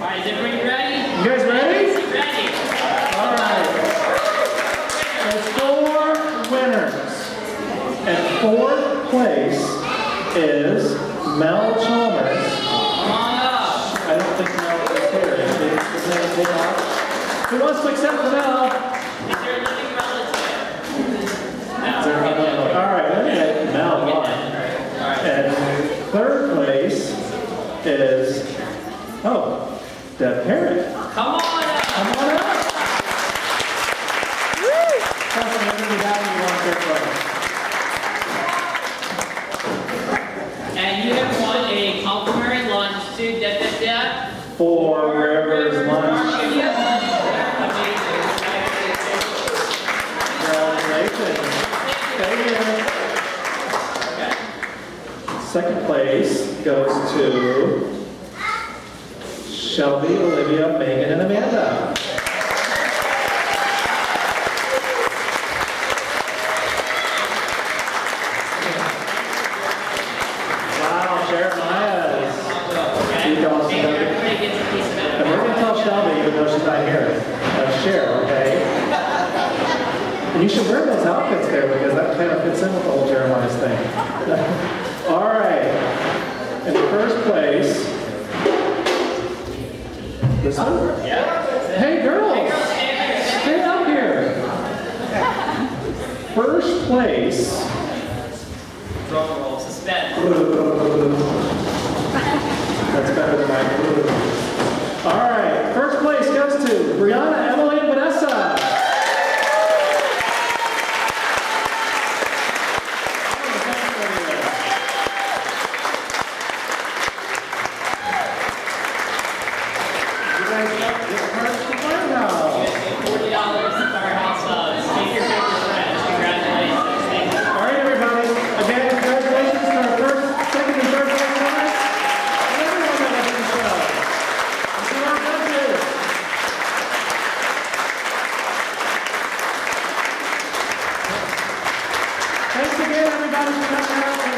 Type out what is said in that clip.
All right, is everybody ready? You guys ready? Ready. All right. There's four winners. And fourth place is Mel Chalmers. Come on up. I don't think Mel is here. Is she? Is that a big off? Who wants to accept the Mel? Is there a living relative? Is there another- All right, Mel won. And third place is, Deb Parrott. Come on up. Come on up. Councilman, we're gonna be having you on third place. And you have won a complimentary lunch to da da da. For wherever is lunch. Congratulations. Thank you. Second place goes to Shelby, Olivia, Megan, and Amanda. Wow, Jeremiah. You we're gonna tell Shelby, even though she's not here, uh, share, okay? And you should wear those outfits there because that kind of fits in with the Jeremiah's thing. All right. In the first place, this? Yeah. Hey, girls, stay up here. First place. Drum roll. Suspense. That's better than my. All right, first place goes to Brianna, Emily, and Vanessa. You guys got gift cards to Firehouse. Forty dollars to Firehouse Subs. Take your favorite friends. Congratulations. Thank you. All right, everybody. Again, congratulations to our first, second, and third place winners. And everyone that was in the show. And to our judges. Thanks again,